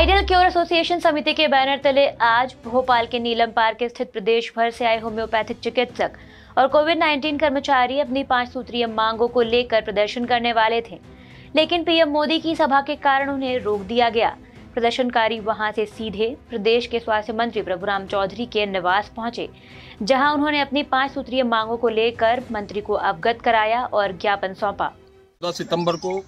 Ideal cure association समिति के banner तले आज भोपाल के नीलम पार्क स्थित प्रदेश भर से आए होम्योपैथिक चिकित्सक और कोविड 19 कर्मचारी अपनी पाँच सूत्रीय मांगों को लेकर प्रदर्शन करने वाले थे। लेकिन पीएम मोदी की सभा के कारण उन्हें रोक दिया गया। प्रदर्शनकारी वहाँ से सीधे प्रदेश के स्वास्थ्य मंत्री प्रभुराम चौधरी के निवास पहुँचे, जहाँ उन्होंने अपनी पाँच सूत्रीय मांगों को लेकर मंत्री को अवगत कराया और ज्ञापन सौंपा। सितंबर को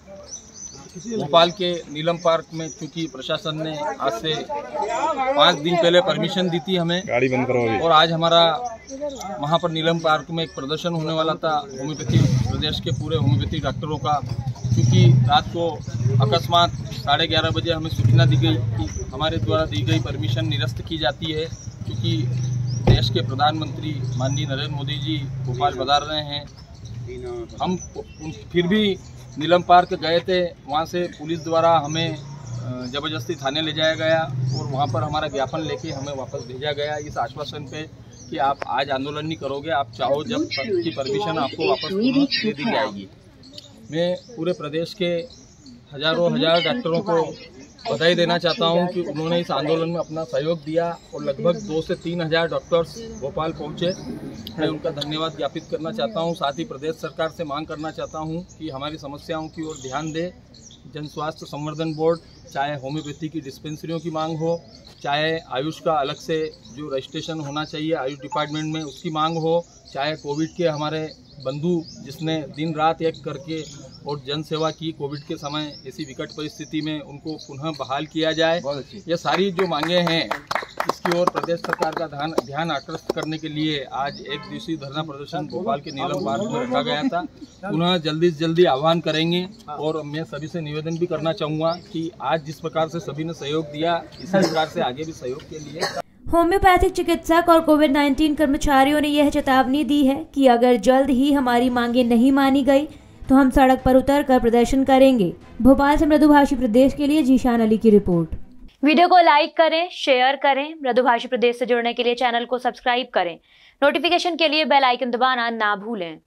भोपाल के नीलम पार्क में चूँकि प्रशासन ने आज से पाँच दिन पहले परमिशन दी थी हमें। गाड़ी बंद करो और आज हमारा वहाँ पर नीलम पार्क में एक प्रदर्शन होने वाला था होम्योपैथी प्रदेश के पूरे होम्योपैथी डॉक्टरों का। क्योंकि रात को अकस्मात साढ़े ग्यारह बजे हमें सूचना दी गई कि हमारे द्वारा दी गई परमिशन निरस्त की जाती है क्योंकि देश के प्रधानमंत्री माननीय नरेंद्र मोदी जी भोपाल पधार रहे हैं। हम फिर भी नीलम पार्क गए थे वहाँ से पुलिस द्वारा हमें ज़बरदस्ती थाने ले जाया गया और वहाँ पर हमारा ज्ञापन लेके हमें वापस भेजा गया। इस आश्वासन पे कि आप आज आंदोलन नहीं करोगे आप चाहो जब की परमिशन आपको वापस दे दी जाएगी। मैं पूरे प्रदेश के हज़ारों हज़ार डॉक्टरों को बधाई देना चाहता हूँ कि उन्होंने इस आंदोलन में अपना सहयोग दिया और लगभग दो से तीन हज़ार डॉक्टर्स भोपाल पहुँचे। मैं उनका धन्यवाद ज्ञापित करना चाहता हूँ। साथ ही प्रदेश सरकार से मांग करना चाहता हूँ कि हमारी समस्याओं की ओर ध्यान दे। जन स्वास्थ्य संवर्धन बोर्ड, चाहे होम्योपैथी की डिस्पेंसरियों की मांग हो, चाहे आयुष का अलग से जो रजिस्ट्रेशन होना चाहिए आयुष डिपार्टमेंट में उसकी मांग हो, चाहे कोविड के हमारे बंधु जिसने दिन रात एक करके और जन सेवा की कोविड के समय ऐसी विकट परिस्थिति में उनको पुनः बहाल किया जाए। ये सारी जो मांगे हैं इसकी ओर प्रदेश सरकार का ध्यान ध्यान आकृष्ट करने के लिए आज एक दिवसीय धरना प्रदर्शन भोपाल के नीलम पार्क में रखा गया था। पुनः जल्दी से जल्दी आह्वान करेंगे और मैं सभी से निवेदन भी करना चाहूँगा कि आज जिस प्रकार से सभी ने सहयोग दिया इसी प्रकार से आगे भी सहयोग के लिए। होम्योपैथिक चिकित्सक और कोविड 19 कर्मचारियों ने यह चेतावनी दी है कि अगर जल्द ही हमारी मांगे नहीं मानी गई तो हम सड़क पर उतर कर प्रदर्शन करेंगे। भोपाल से मृदुभाषी प्रदेश के लिए जीशान अली की रिपोर्ट। वीडियो को लाइक करें, शेयर करें, मृदुभाषी प्रदेश से जुड़ने के लिए चैनल को सब्सक्राइब करें। नोटिफिकेशन के लिए बेल आइकन दबाना ना भूलें।